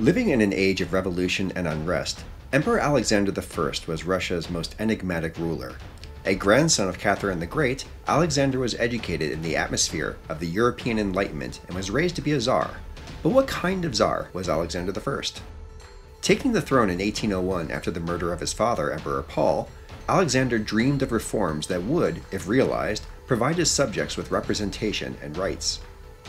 Living in an age of revolution and unrest, Emperor Alexander I was Russia's most enigmatic ruler. A grandson of Catherine the Great, Alexander was educated in the atmosphere of the European Enlightenment and was raised to be a czar. But what kind of czar was Alexander I? Taking the throne in 1801 after the murder of his father, Emperor Paul, Alexander dreamed of reforms that would, if realized, provide his subjects with representation and rights.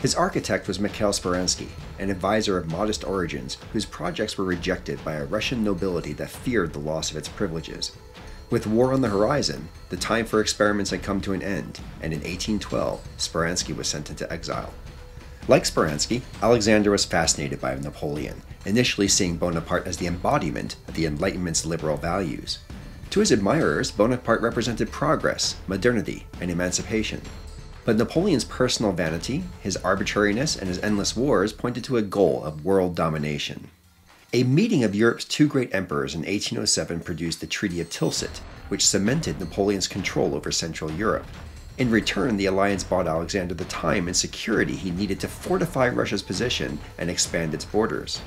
His architect was Mikhail Speransky, an advisor of modest origins whose projects were rejected by a Russian nobility that feared the loss of its privileges. With war on the horizon, the time for experiments had come to an end, and in 1812, Speransky was sent into exile. Like Speransky, Alexander was fascinated by Napoleon, initially seeing Bonaparte as the embodiment of the Enlightenment's liberal values. To his admirers, Bonaparte represented progress, modernity, and emancipation. But Napoleon's personal vanity, his arbitrariness, and his endless wars pointed to a goal of world domination. A meeting of Europe's two great emperors in 1807 produced the Treaty of Tilsit, which cemented Napoleon's control over Central Europe. In return, the alliance bought Alexander the time and security he needed to fortify Russia's position and expand its borders.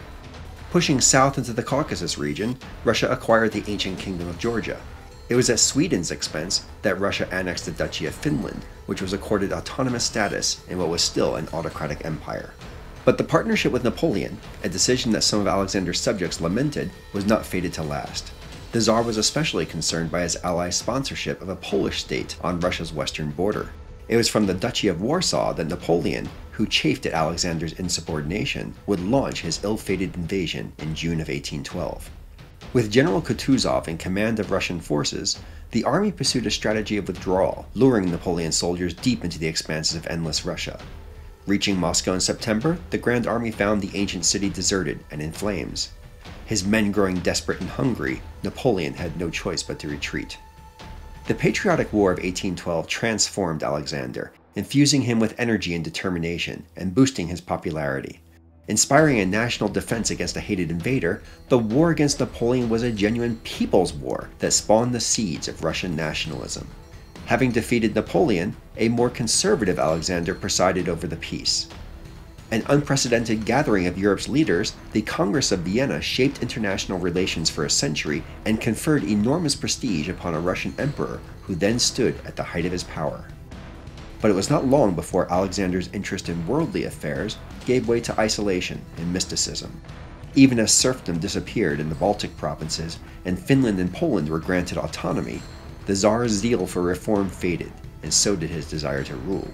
Pushing south into the Caucasus region, Russia acquired the ancient kingdom of Georgia, it was at Sweden's expense that Russia annexed the Duchy of Finland, which was accorded autonomous status in what was still an autocratic empire. But the partnership with Napoleon, a decision that some of Alexander's subjects lamented, was not fated to last. The Tsar was especially concerned by his allies' sponsorship of a Polish state on Russia's western border. It was from the Duchy of Warsaw that Napoleon, who chafed at Alexander's insubordination, would launch his ill fated invasion in June of 1812. With General Kutuzov in command of Russian forces, the army pursued a strategy of withdrawal, luring Napoleon's soldiers deep into the expanses of endless Russia. Reaching Moscow in September, the Grand Army found the ancient city deserted and in flames. His men growing desperate and hungry, Napoleon had no choice but to retreat. The Patriotic War of 1812 transformed Alexander, infusing him with energy and determination, and boosting his popularity. Inspiring a national defense against a hated invader, the war against Napoleon was a genuine people's war that spawned the seeds of Russian nationalism. Having defeated Napoleon, a more conservative Alexander presided over the peace. An unprecedented gathering of Europe's leaders, the Congress of Vienna shaped international relations for a century and conferred enormous prestige upon a Russian emperor who then stood at the height of his power. But it was not long before Alexander's interest in worldly affairs gave way to isolation and mysticism. Even as serfdom disappeared in the Baltic provinces and Finland and Poland were granted autonomy, the Tsar's zeal for reform faded, and so did his desire to rule.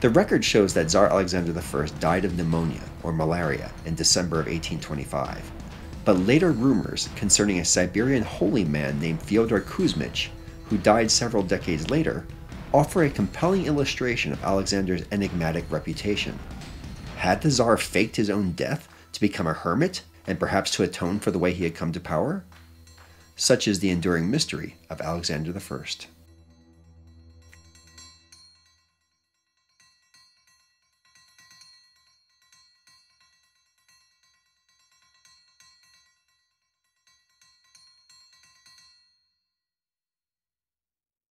The record shows that Tsar Alexander I died of pneumonia or malaria in December of 1825. But later rumors concerning a Siberian holy man named Fyodor Kuzmich, who died several decades later, offer a compelling illustration of Alexander's enigmatic reputation. Had the Tsar faked his own death to become a hermit and perhaps to atone for the way he had come to power? Such is the enduring mystery of Alexander I.